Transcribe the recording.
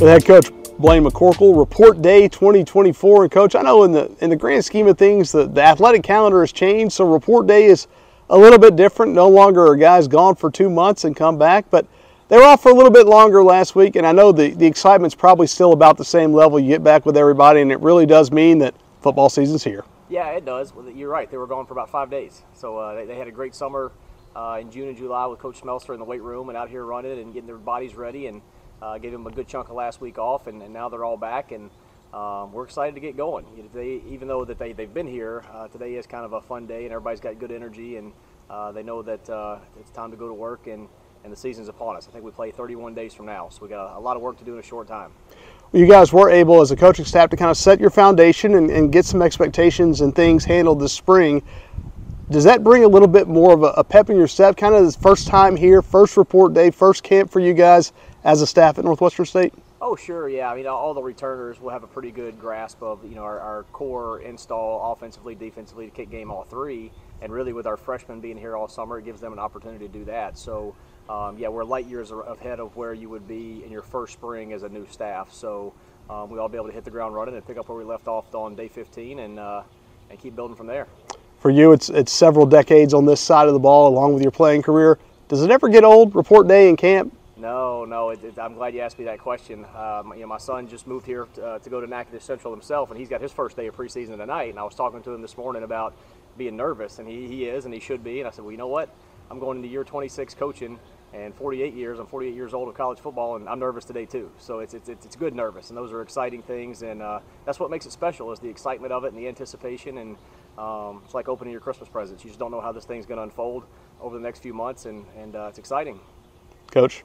with head coach Blaine McCorkle. Report Day 2024, and coach, I know in the in the grand scheme of things, the, the athletic calendar has changed, so report day is a little bit different. No longer are guys gone for two months and come back, but they were off for a little bit longer last week, and I know the, the excitement's probably still about the same level. You get back with everybody, and it really does mean that football season's here. Yeah, it does. You're right. They were gone for about five days, so uh, they, they, had a great summer uh, in June and July with Coach Smelser in the weight room and out here running and getting their bodies ready, and uh, gave them a good chunk of last week off, and, and now they're all back, and um, we're excited to get going. They, even though that they, they've been here, uh, today is kind of a fun day, and everybody's got good energy, and uh, they know that uh, it's time to go to work, and, and the season's upon us. I think we play 31 days from now, so we got a, a lot of work to do in a short time. Well, you guys were able, as a coaching staff, to kind of set your foundation and, and get some expectations and things handled this spring. Does that bring a little bit more of a, a pep in your step? Kind of this first time here, first report day, first camp for you guys as a staff at Northwestern State? Oh, sure, yeah. I mean, all the returners will have a pretty good grasp of you know our, our core install offensively, defensively to kick game all three, and really with our freshmen being here all summer, it gives them an opportunity to do that. So, um, yeah, we're light years ahead of where you would be in your first spring as a new staff. So, um, we all be able to hit the ground running and pick up where we left off on day 15 and uh, and keep building from there. For you, it's it's several decades on this side of the ball, along with your playing career. Does it ever get old? Report day in camp, no, no. It, it, I'm glad you asked me that question. Um, you know, my son just moved here to, uh, to go to Natchitoches Central himself, and he's got his first day of preseason tonight. And I was talking to him this morning about being nervous, and he, he is, and he should be. And I said, well, you know what? I'm going into year 26 coaching, and 48 years. I'm 48 years old of college football, and I'm nervous today too. So it's it's it's good nervous, and those are exciting things, and uh, that's what makes it special is the excitement of it and the anticipation, and um, it's like opening your Christmas presents. You just don't know how this thing's going to unfold over the next few months, and and uh, it's exciting. Coach,